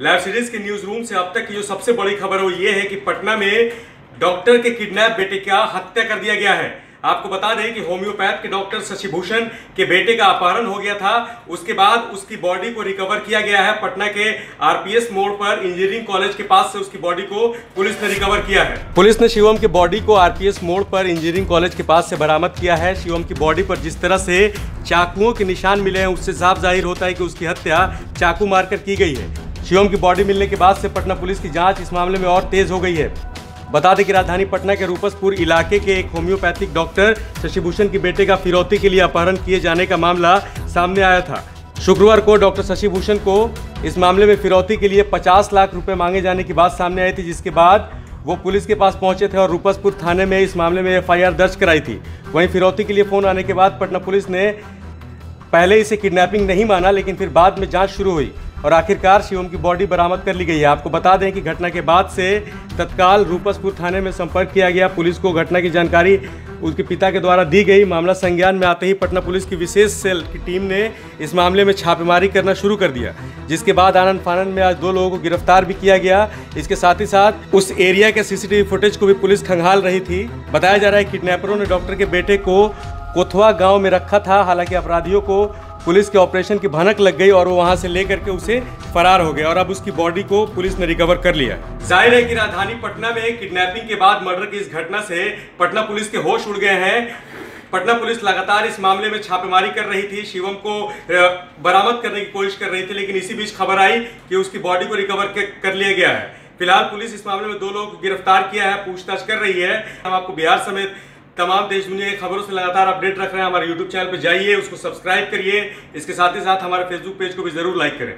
Live series के newsroom से अब तक की जो सबसे बड़ी खबर वो ये है कि पटना में डॉक्टर के किडनैप बेटे का हत्या कर दिया गया है। आपको बता दें कि होम्योपैथ के डॉक्टर शशिभूषण के बेटे का अपहरण हो गया था। उसके बाद उसकी बॉडी को रिकवर किया गया है। पटना के आरपीएस मोड़ पर इंजीनियरिंग कॉलेज के पास से उसकी बॉडी को पुलिस ने रिकवर किया है। पुलिस ने शिवम की बॉडी को आरपीएस मोड़ पर इंजीनियरिंग कॉलेज के पास से बरामद किया है। शिवम की बॉडी पर जिस तरह से चाकुओं के निशान मिले हैं, उससे साफ़ ज़ाहिर होता है कि उसकी हत्या चाकू मारकर की गई है। शिवम की बॉडी मिलने के बाद से पटना पुलिस की जाँच इस मामले में और तेज हो गई है। बता दें कि राजधानी पटना के रूपसपुर इलाके के एक होम्योपैथिक डॉक्टर शशिभूषण के बेटे का फिरौती के लिए अपहरण किए जाने का मामला सामने आया था। शुक्रवार को डॉक्टर शशिभूषण को इस मामले में फिरौती के लिए 50 लाख रुपए मांगे जाने की बात सामने आई थी, जिसके बाद वो पुलिस के पास पहुँचे थे और रूपसपुर थाने में इस मामले में एफआईआर दर्ज कराई थी। वहीं फिरौती के लिए फ़ोन आने के बाद पटना पुलिस ने पहले इसे किडनैपिंग नहीं माना, लेकिन फिर बाद में जाँच शुरू हुई। और आखिरकार शिवम की बॉडी बरामद कर ली गई है। आपको बता दें कि घटना के बाद से तत्काल रूपसपुर थाने में संपर्क किया गया। पुलिस को घटना की जानकारी उसके पिता के द्वारा दी गई। मामला संज्ञान में आते ही पटना पुलिस की विशेष सेल की टीम ने इस मामले में छापेमारी करना शुरू कर दिया। जिसके बाद आनंद फानंद में आज दो लोगों को गिरफ़्तार भी किया गया। इसके साथ ही साथ उस एरिया के सीसीटीवी फुटेज को भी पुलिस खंगाल रही थी। बताया जा रहा है किडनैपरों ने डॉक्टर के बेटे को कोथवा गाँव में रखा था। हालाँकि अपराधियों को पुलिस के ऑपरेशन की भनक लग गई और वो वहाँ से लेकर के उसे फरार हो गए और अब उसकी बॉडी को पुलिस ने रिकवर कर लिया ज़ाहिर है कि राजधानी पटना में किडनैपिंग के बाद मर्डर की इस घटना से पटना पुलिस के होश उड़ गए हैं। पटना पुलिस लगातार इस मामले में छापेमारी कर रही थी, शिवम को बरामद करने की कोशिश कर रही थी, लेकिन इसी बीच खबर आई कि उसकी बॉडी को रिकवर कर लिया गया है। फ़िलहाल पुलिस इस मामले में दो लोग गिरफ़्तार किया है, पूछताछ कर रही है। हम आपको बिहार समेत तमाम देश दुनिया की खबरों से लगातार अपडेट रख रहे हैं। हमारे यूट्यूब चैनल पर जाइए, उसको सब्सक्राइब करिए। इसके साथ ही साथ हमारे फेसबुक पेज को भी ज़रूर लाइक करें।